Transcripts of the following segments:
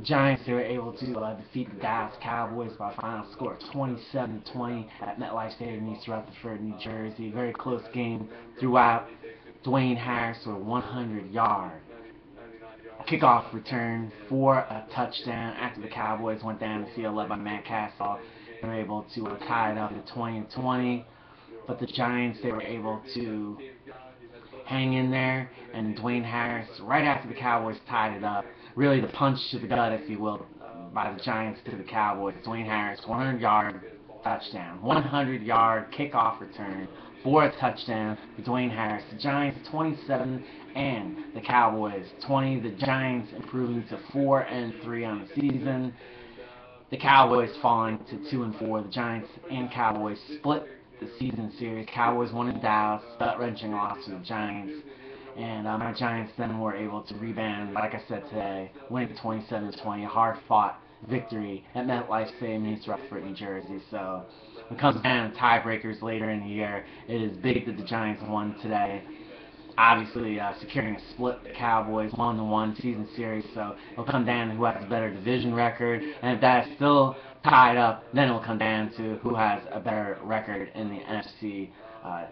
Giants they were able to uh, defeat the Dallas Cowboys by final score of 27-20 at MetLife Stadium in East Rutherford, New Jersey. Very close game throughout. Dwayne Harris with 100 yard kickoff return for a touchdown after the Cowboys went down the field led by Matt Cassel. They were able to uh, tie it up at 20 20, but the Giants they were able to hang in there, and Dwayne Harris right after the Cowboys tied it up really the punch to the gut, if you will, by the Giants to the Cowboys. Dwayne Harris, 100 yard touchdown, 100 yard kickoff return for a touchdown for Dwayne Harris. The Giants 27 and the Cowboys 20. The Giants improving to 4 and 3 on the season. The Cowboys falling to 2 and 4. The Giants and Cowboys split the season series. Cowboys won in Dallas, gut wrenching loss to the Giants. And um, our Giants then were able to rebound, like I said today, winning 27-20, hard fought victory at MetLife Stadium in East Rutherford, New Jersey. So when it comes down to tiebreakers later in the year, it is big that the Giants won today. Obviously, uh, securing a split, the Cowboys one to one season series. So it'll come down to who has a better division record, and if that's still tied up, then it'll come down to who has a better record in the NFC. Uh,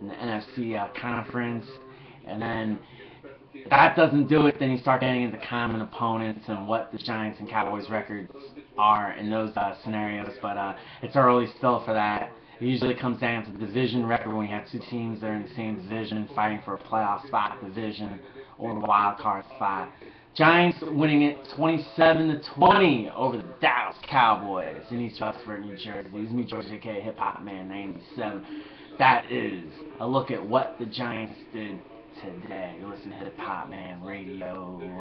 in the NFC uh, conference, and then if that doesn't do it, then you start getting into common opponents and what the Giants and Cowboys records are in those uh, scenarios. But uh, it's early still for that. It usually comes down to the division record when you have two teams that are in the same division fighting for a playoff spot division or a wild card spot. Giants winning it 27 to 20 over the Dallas Cowboys in East Rutherford, New Jersey. Is me, George J.K. Hip Hop Man 97 that is a look at what the Giants did today. Listen to Hip Hop Man Radio.